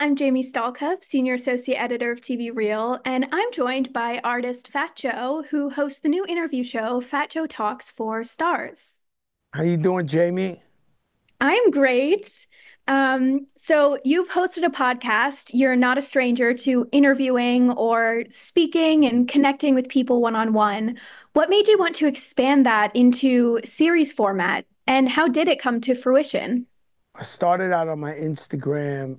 I'm Jamie Stalcup, Senior Associate Editor of TV Real, and I'm joined by artist Fat Joe, who hosts the new interview show Fat Joe Talks for Starz. How are you doing, Jamie? I'm great. Um, so you've hosted a podcast. You're not a stranger to interviewing or speaking and connecting with people one-on-one. What made you want to expand that into series format, and how did it come to fruition? I started out on my Instagram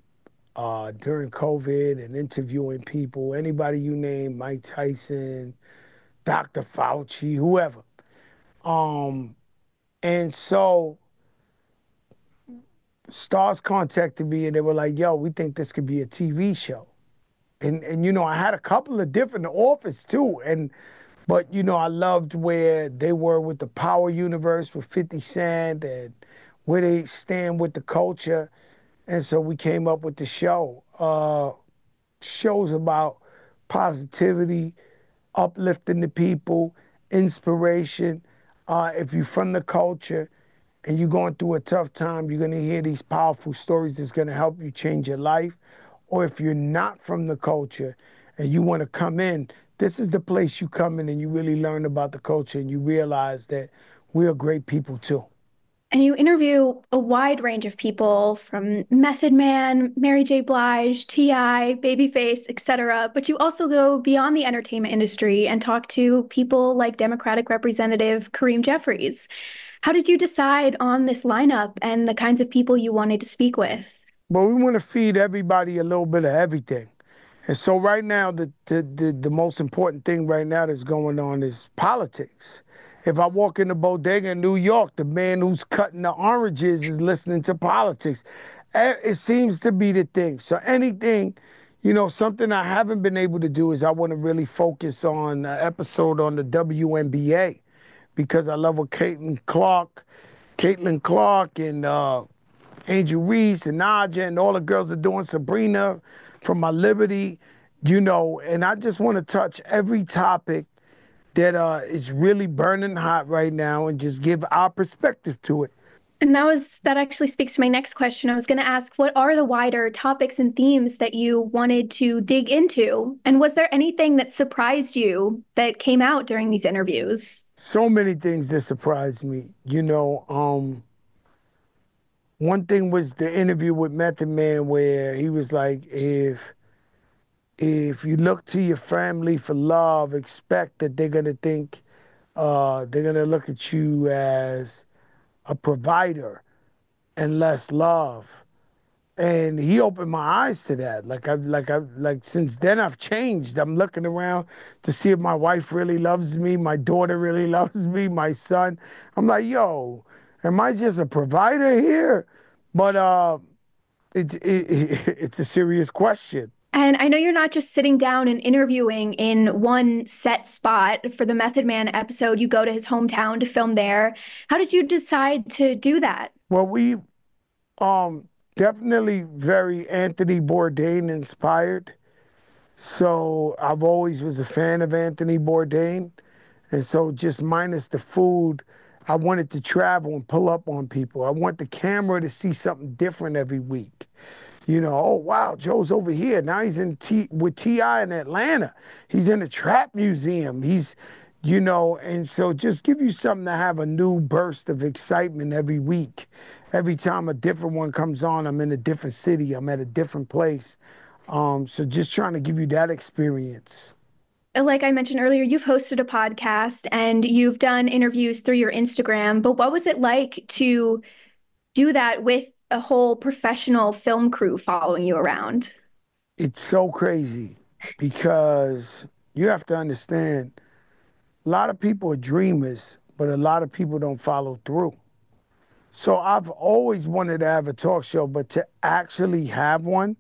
uh, during COVID and interviewing people, anybody you name, Mike Tyson, Dr. Fauci, whoever. Um, and so Starz contacted me and they were like, yo, we think this could be a TV show. And and you know, I had a couple of different offers too. And but you know, I loved where they were with the power universe with 50 Cent and where they stand with the culture. And so we came up with the show. Uh, shows about positivity, uplifting the people, inspiration. Uh, if you're from the culture and you're going through a tough time, you're going to hear these powerful stories that's going to help you change your life. Or if you're not from the culture and you want to come in, this is the place you come in and you really learn about the culture and you realize that we are great people too. And you interview a wide range of people from Method Man, Mary J. Blige, T.I., Babyface, etc. But you also go beyond the entertainment industry and talk to people like Democratic Representative Hakeem Jeffries. How did you decide on this lineup and the kinds of people you wanted to speak with? Well, we want to feed everybody a little bit of everything. And so right now, the, the, the, the most important thing right now that's going on is politics. If I walk in the bodega in New York, the man who's cutting the oranges is listening to politics. Eh, it seems to be the thing. So anything, you know, something I haven't been able to do is I want to really focus on an episode on the WNBA because I love what Caitlin Clark, Caitlin Clark and uh, Angel Reese and Naja and all the girls are doing, Sabrina from My Liberty, you know, and I just want to touch every topic that uh, is really burning hot right now and just give our perspective to it. And that was that actually speaks to my next question. I was going to ask what are the wider topics and themes that you wanted to dig into? And was there anything that surprised you that came out during these interviews? So many things that surprised me. You know, um, one thing was the interview with Method Man where he was like, if if you look to your family for love, expect that they're gonna think uh, they're gonna look at you as a provider and less love. And he opened my eyes to that. Like I've, like I've, like since then I've changed. I'm looking around to see if my wife really loves me, my daughter really loves me, my son. I'm like, yo, am I just a provider here? But uh, it, it, it's a serious question. And I know you're not just sitting down and interviewing in one set spot for the Method Man episode. You go to his hometown to film there. How did you decide to do that? Well, we um definitely very Anthony Bourdain inspired. So I've always was a fan of Anthony Bourdain. And so just minus the food, I wanted to travel and pull up on people. I want the camera to see something different every week you know, oh wow, Joe's over here. Now he's in T with T.I. in Atlanta. He's in the trap museum. He's, you know, and so just give you something to have a new burst of excitement every week. Every time a different one comes on, I'm in a different city. I'm at a different place. Um, so just trying to give you that experience. Like I mentioned earlier, you've hosted a podcast and you've done interviews through your Instagram. But what was it like to do that with a whole professional film crew following you around. It's so crazy because you have to understand a lot of people are dreamers, but a lot of people don't follow through. So I've always wanted to have a talk show, but to actually have one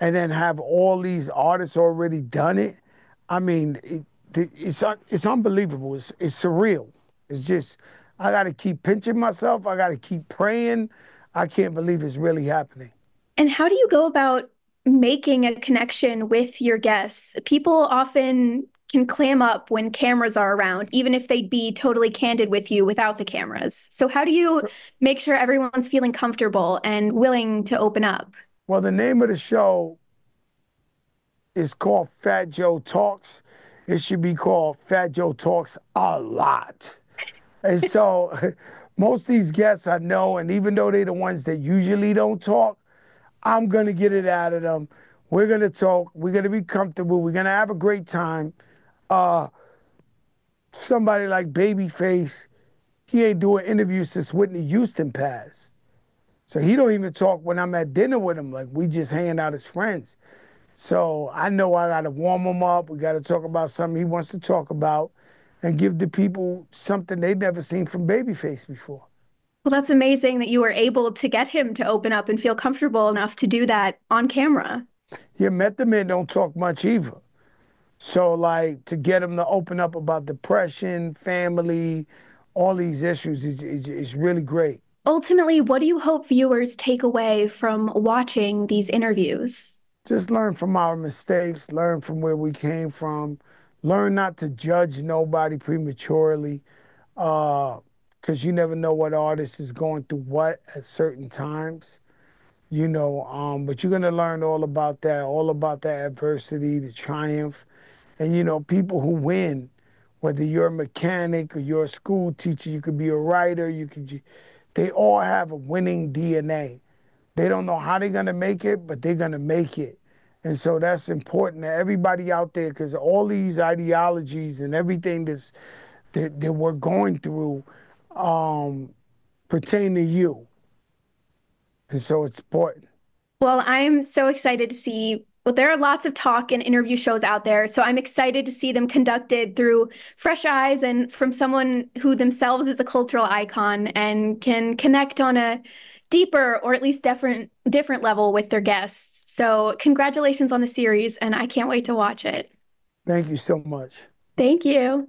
and then have all these artists already done it, I mean, it, it's it's unbelievable. It's it's surreal. It's just I got to keep pinching myself. I got to keep praying. I can't believe it's really happening. And how do you go about making a connection with your guests? People often can clam up when cameras are around, even if they'd be totally candid with you without the cameras. So, how do you make sure everyone's feeling comfortable and willing to open up? Well, the name of the show is called Fat Joe Talks. It should be called Fat Joe Talks a lot. And so most of these guests I know, and even though they're the ones that usually don't talk, I'm going to get it out of them. We're going to talk. We're going to be comfortable. We're going to have a great time. Uh, somebody like Babyface, he ain't doing interviews since Whitney Houston passed. So he don't even talk when I'm at dinner with him. Like we just hanging out as friends. So I know I got to warm him up. We got to talk about something he wants to talk about and give the people something they've never seen from Babyface before. Well, that's amazing that you were able to get him to open up and feel comfortable enough to do that on camera. Yeah, Method Man don't talk much either. So, like, to get him to open up about depression, family, all these issues is, is, is really great. Ultimately, what do you hope viewers take away from watching these interviews? Just learn from our mistakes, learn from where we came from, learn not to judge nobody prematurely, because uh, you never know what artist is going through what at certain times. You know, um, but you're gonna learn all about that, all about that adversity, the triumph, and you know, people who win. Whether you're a mechanic or you're a school teacher, you could be a writer, you could they all have a winning DNA. They don't know how they're going to make it, but they're going to make it. And so that's important to everybody out there because all these ideologies and everything that's, that, that we're going through um, pertain to you. And so it's important. Well, I'm so excited to see well, there are lots of talk and interview shows out there, so I'm excited to see them conducted through fresh eyes and from someone who themselves is a cultural icon and can connect on a deeper or at least different different level with their guests. So, congratulations on the series and I can't wait to watch it. Thank you so much. Thank you.